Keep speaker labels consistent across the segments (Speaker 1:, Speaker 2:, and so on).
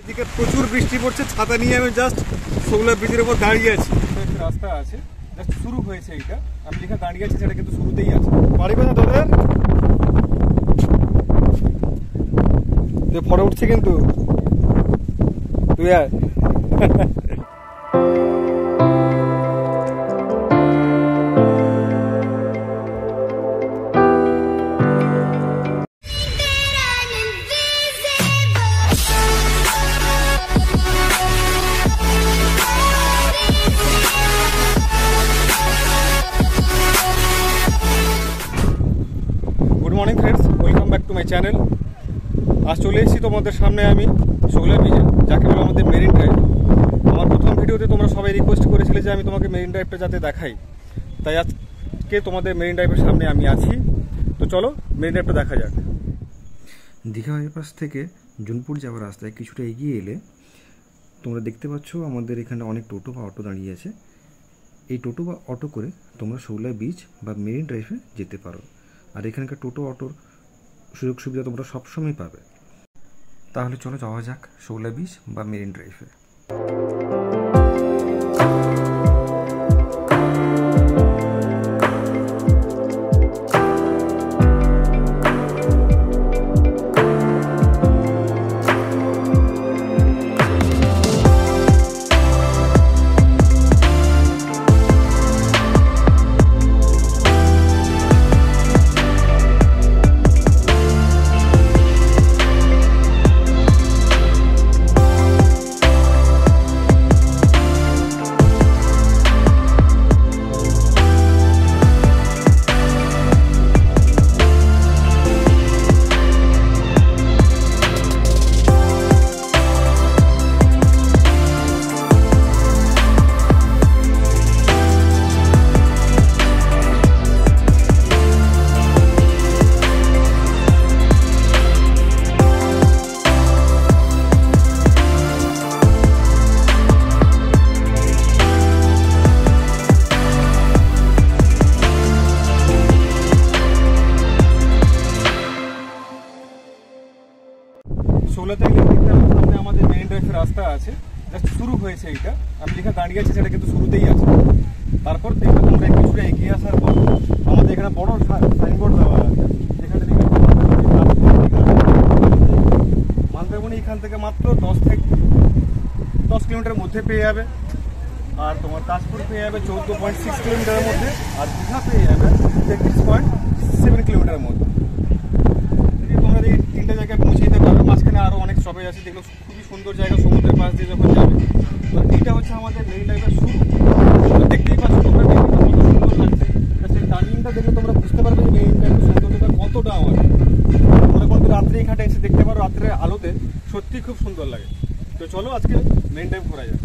Speaker 1: এদিকে প্রচুর বৃষ্টি পড়ছে ছাতা নিয়ে আমি জাস্ট সোগলা ব্রিজের উপর দাঁড়িয়ে আছি। রাস্তা আছে জাস্ট শুরু হয়েছে এইটা আমি যেখানে দাঁড়িয়ে আছি সেটা কিন্তু শুরুতেই আছে। বাড়ি কোথায় তোদের যে ফটো উঠছে কিন্তু। তুই আয়। টু মাই চ্যানেল আজ চলে এসেছি তোমাদের সামনে আমি শোলা বিজে, যাকে বলে আমাদের মেরিন ড্রাইভ আমার প্রথম ভিডিওতে তোমরা সবাই রিকোয়েস্ট করেছিলে যে আমি তোমাকে মেরিন ড্রাইভটা যাতে দেখাই। তাই আজকে তোমাদের মেরিন ড্রাইভের সামনে আমি আছি। তো চলো মেরিন ড্রাইভটা দেখা যাক।
Speaker 2: দীঘা বাইপাস থেকে জুনপুর যাওয়ার রাস্তায় কিছুটা এগিয়ে এলে তোমরা দেখতে পাচ্ছ আমাদের এখানে অনেক টোটো বা অটো দাঁড়িয়ে আছে। এই টোটো বা অটো করে তোমরা শৌলা বিচ বা মেরিন ড্রাইভে যেতে পারো। আর এখানকার টোটো, অটোর সুযোগ সুবিধা তোমরা সবসময় পাবে। তাহলে চলো যাওয়া যাক শৌলা বিচ বা মেরিন ড্রাইভে
Speaker 1: ষোলোতে গেলে সামনে আমাদের মেরিন ড্রাইভের রাস্তা আছে। জাস্ট শুরু হয়েছে এইটা আমি যেখানে দাঁড়িয়ে আছি, সেটা কিন্তু শুরুতেই আছে। তারপর দেখবে তোমরা কিছুটা এগিয়ে আসার পর আমাদের এখানে বড় সাইনবোর্ড দেওয়া আছে। যেখানে মান্দারমণি এখান থেকে মাত্র দশ থেকে দশ কিলোমিটার মধ্যে পেয়ে যাবে। আর তোমার তাজপুর পেয়ে যাবে চৌদ্দ পয়েন্ট সিক্স কিলোমিটারের মধ্যে। আর দীঘা পেয়ে যাবে তেত্রিশ পয়েন্ট সেভেন কিলোমিটারের মধ্যে থেকে তোমরা এই তিনটে জায়গায় পৌঁছে যেতে পারবে মাঝখানে আরও অনেক স্টপেজ আছে যেগুলো খুবই সুন্দর জায়গা, সমুদ্রের পাশ দিয়ে যখন যাবে। তো এইটা হচ্ছে আমাদের মেইন ড্রাইভের শুরু দেখতেই পাচ্ছ তোমরা সুন্দর লাগছে। সেই টার্নিংটা দেখলে তোমরা বুঝতে পারবে যে মেইন ড্রাইভের সৌন্দর্যটা কতটা আমার। তোমরা কিন্তু রাত্রে এখানটা এসে দেখতে পারো রাত্রে আলোতে সত্যি খুব সুন্দর লাগে। তো চলো আজকে মেরিন টাইম ঘোরা যাক।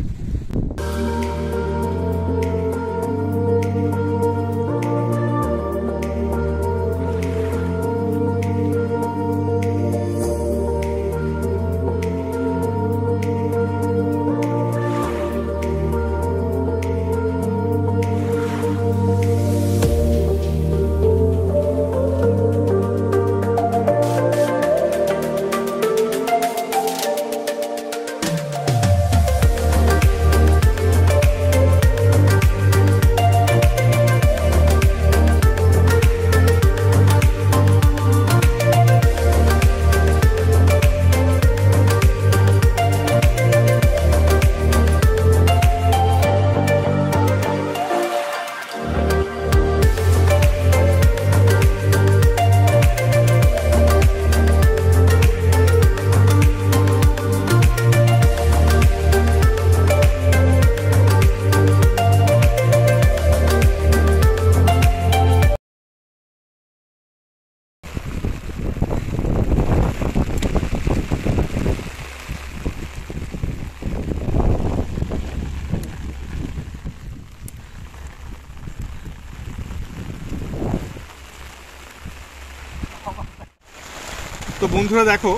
Speaker 1: তো বন্ধুরা দেখো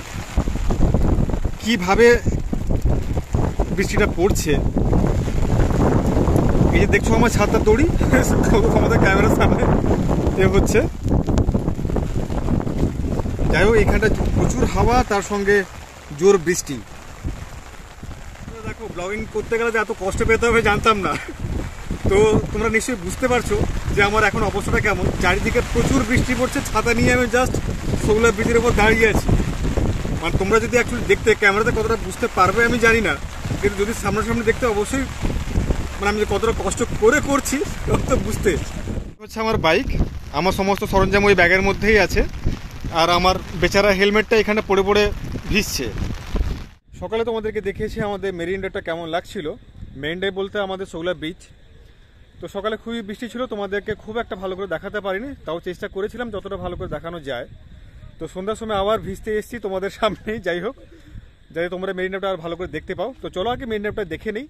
Speaker 1: কীভাবে বৃষ্টিটা পড়ছে। এই যে দেখছ আমার ছাতার দড়ি আমাদের ক্যামেরার সামনে এ হচ্ছে। যাই হোক, এখানটা প্রচুর হাওয়া, তার সঙ্গে জোর বৃষ্টি। দেখো ব্লগিং করতে গেলে যে এত কষ্ট পেতে হবে জানতাম না। তো তোমরা নিশ্চয়ই বুঝতে পারছ যে আমার এখন অবস্থাটা কেমন। চারিদিকে প্রচুর বৃষ্টি পড়ছে, ছাতা নিয়ে আমি জাস্ট সোলার ব্রিজের উপর দাঁড়িয়ে আছি। মানে তোমরা যদি অ্যাকচুয়ালি দেখতে ক্যামেরাতে কতটা বুঝতে পারবে আমি জানি না। কিন্তু যদি সামনাসামনি দেখতে অবশ্যই মানে আমি যে কতটা কষ্ট করে করছি তো বুঝতে। হচ্ছে আমার বাইক। আমার সমস্ত সরঞ্জাম ওই ব্যাগের মধ্যেই আছে। আর আমার বেচারা হেলমেটটা এখানে পড়ে পড়ে ভিজছে। সকালে তোমাদেরকে দেখিয়েছি আমাদের মেরিন ডেটা কেমন লাগছিল। মেরিন ডে বলতে আমাদের সৌলা বিচ তো সকালে খুবই বৃষ্টি ছিল, তোমাদেরকে খুব একটা ভালো করে দেখাতে পারিনি। তাও চেষ্টা করেছিলাম যতটা ভালো করে দেখানো যায়। তো সন্ধ্যার সময় আবার ভিজতে এসেছি তোমাদের সামনেই, যাই হোক। যাতে তোমরা মেরিন ডেটা আর ভালো করে দেখতে পাও। তো চলো আগে মেরিন ডেটা দেখে নিই।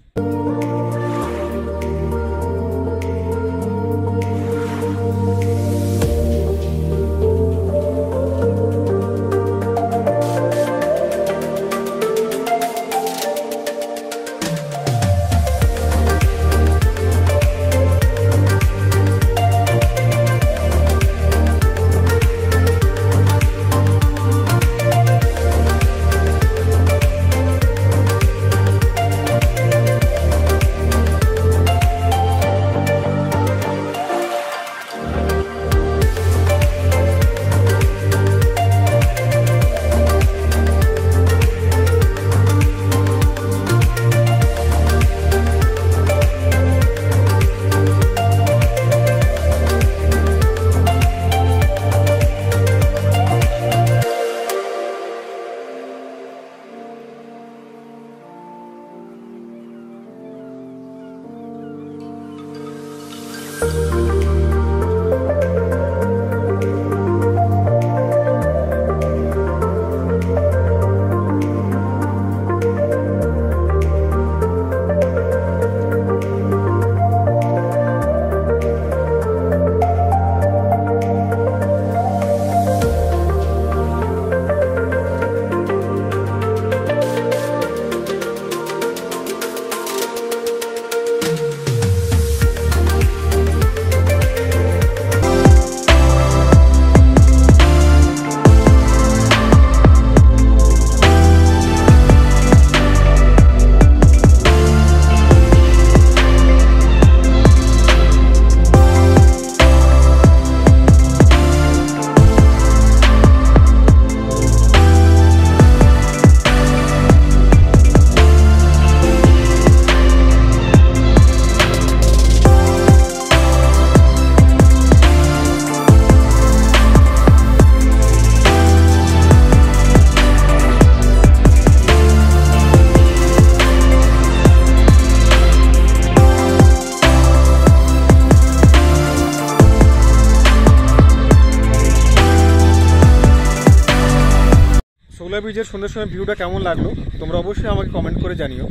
Speaker 1: সোলা ব্রিজের সন্ধ্যের সময় ভিউটা কেমন লাগল, তোমরা অবশ্যই আমাকে কমেন্ট করে জানিও।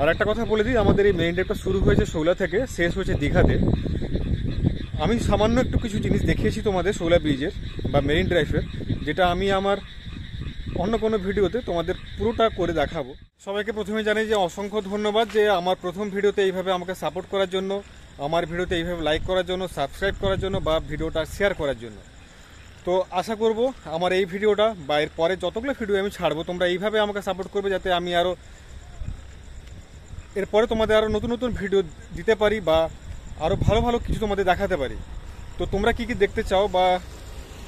Speaker 1: আর একটা কথা বলে দিই, আমাদের এই মেইন ড্রাইভটা শুরু হয়েছে শৌলা থেকে, শেষ হয়েছে দীঘাতে। আমি সামান্য একটু কিছু জিনিস দেখিয়েছি তোমাদের শৌলা ব্রিজের বা মেরিন ড্রাইভের যেটা আমি আমার অন্য কোনো ভিডিওতে তোমাদের পুরোটা করে দেখাবো। সবাইকে প্রথমে জানাই যে অসংখ্য ধন্যবাদ যে আমার প্রথম ভিডিওতে এইভাবে আমাকে সাপোর্ট করার জন্য, আমার ভিডিওতে এইভাবে লাইক করার জন্য সাবস্ক্রাইব করার জন্য, বা ভিডিওটা শেয়ার করার জন্য। তো আশা করব আমার এই ভিডিওটা বা এর পরে যতগুলো ভিডিও আমি ছাড়বো, তোমরা এইভাবে আমাকে সাপোর্ট করবে যাতে আমি আরও এরপরে তোমাদের আরও নতুন নতুন ভিডিও দিতে পারি বা আরও ভালো ভালো কিছু তোমাদের দেখাতে পারি। তো তোমরা কি কি দেখতে চাও বা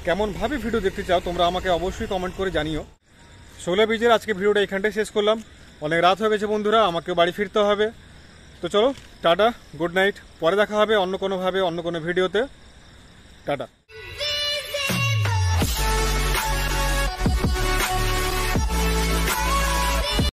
Speaker 1: কেমনভাবে ভিডিও দেখতে চাও, তোমরা আমাকে অবশ্যই কমেন্ট করে জানিও। ষোলো বীজের আজকে ভিডিওটা এখানটায় শেষ করলাম। অনেক রাত হয়ে গেছে বন্ধুরা আমাকে বাড়ি ফিরতে হবে। তো চলো, টাটা গুড নাইট পরে দেখা হবে অন্য কোনোভাবে অন্য কোনো ভিডিওতে টাটা।